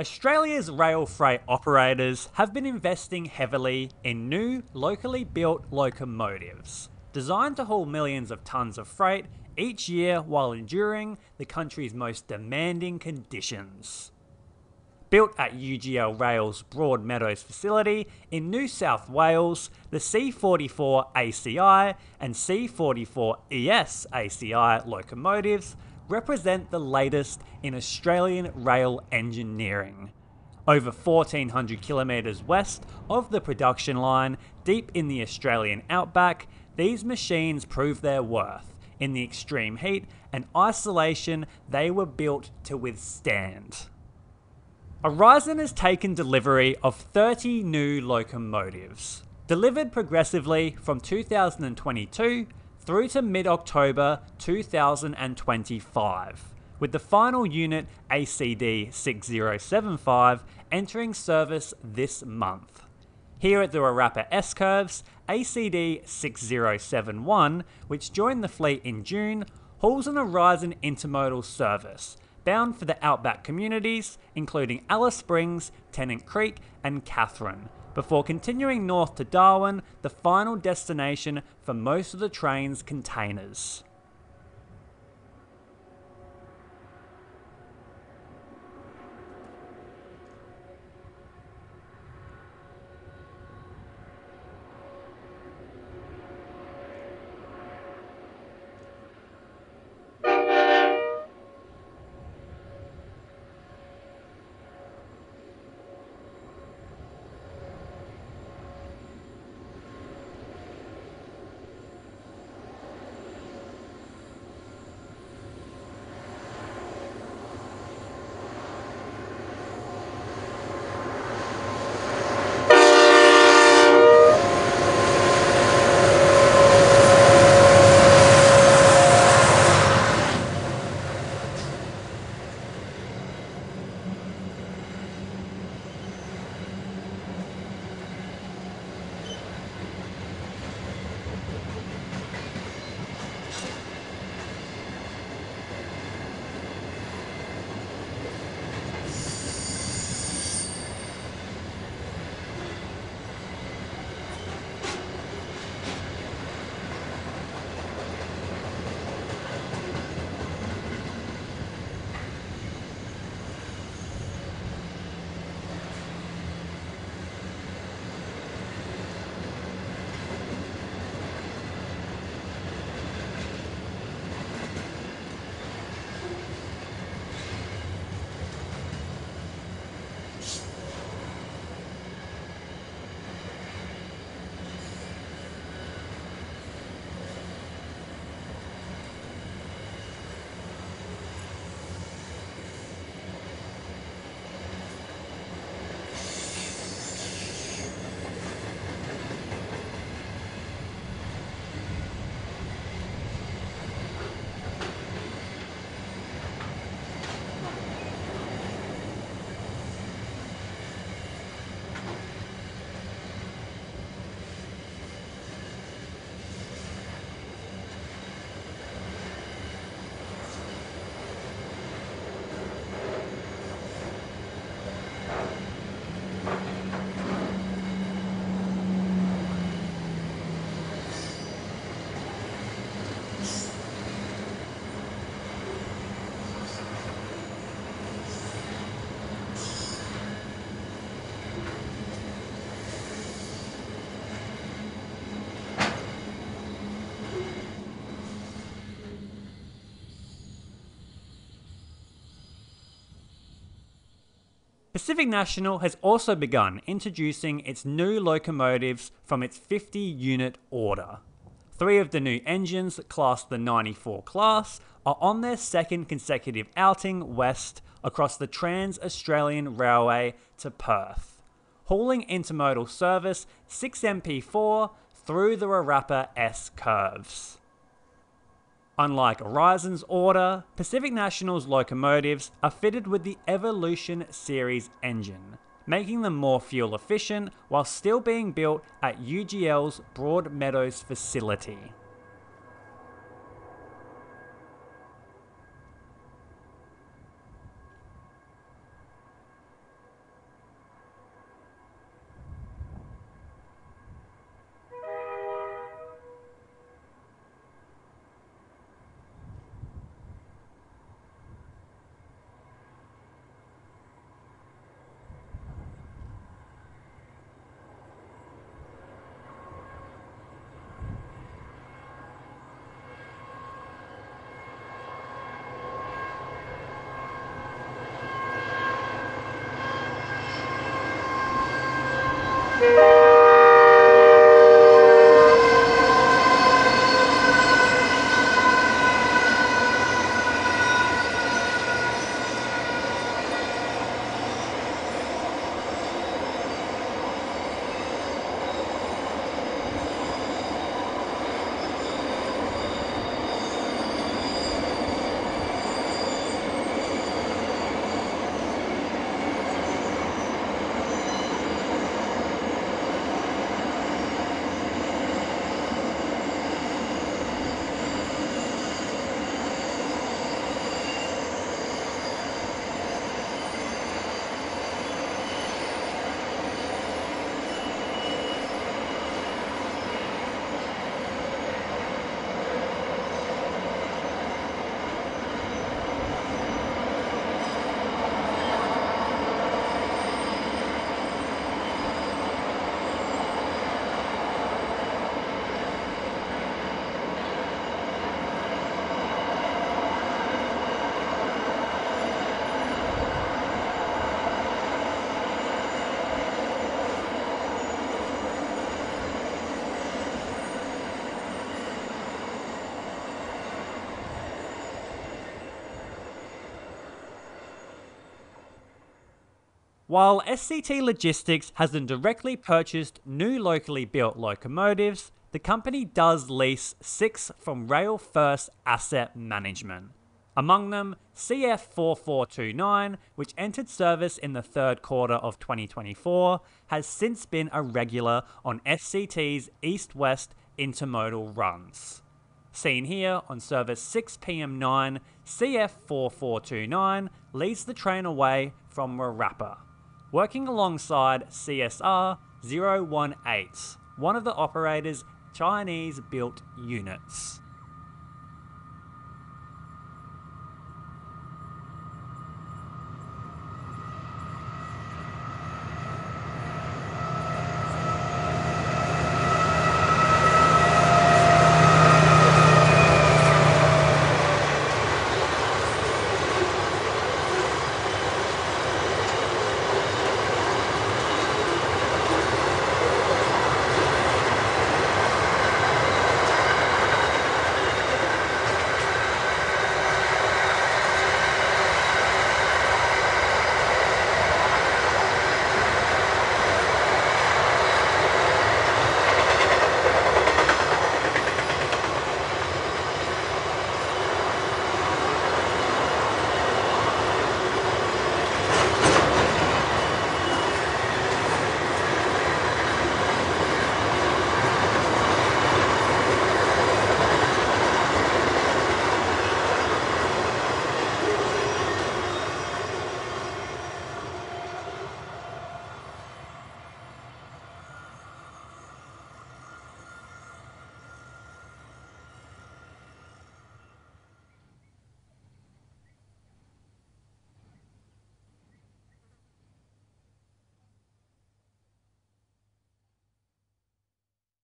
Australia's rail freight operators have been investing heavily in new, locally built locomotives, designed to haul millions of tonnes of freight each year while enduring the country's most demanding conditions. Built at UGL Rail's Broadmeadows facility in New South Wales, the C44 ACI and C44 ES ACI locomotives represent the latest in Australian rail engineering. Over 1400 kilometres west of the production line, deep in the Australian outback, these machines prove their worth in the extreme heat and isolation they were built to withstand. Aurizon has taken delivery of 30 new locomotives, delivered progressively from 2022 through to mid October 2025, with the final unit ACD 6075 entering service this month. Here at the Wirrappa S Curves, ACD 6071, which joined the fleet in June, hauls an Aurizon intermodal service bound for the outback communities, including Alice Springs, Tennant Creek, and Katherine, before continuing north to Darwin, the final destination for most of the train's containers. Pacific National has also begun introducing its new locomotives from its 50 unit order. Three of the new engines, classed the 94 class, are on their second consecutive outing west across the Trans Australian Railway to Perth, hauling intermodal service 6MP4 through the Wirrappa S curves. Unlike Aurizon's order, Pacific National's locomotives are fitted with the Evolution Series engine, making them more fuel efficient while still being built at UGL's Broadmeadows facility. While SCT Logistics hasn't directly purchased new locally built locomotives, the company does lease six from Rail First Asset Management. Among them, CF4429, which entered service in the third quarter of 2024, has since been a regular on SCT's east west intermodal runs. Seen here on service 6PM9, CF4429 leads the train away from Marappa working alongside CSR 018, one of the operator's Chinese built units.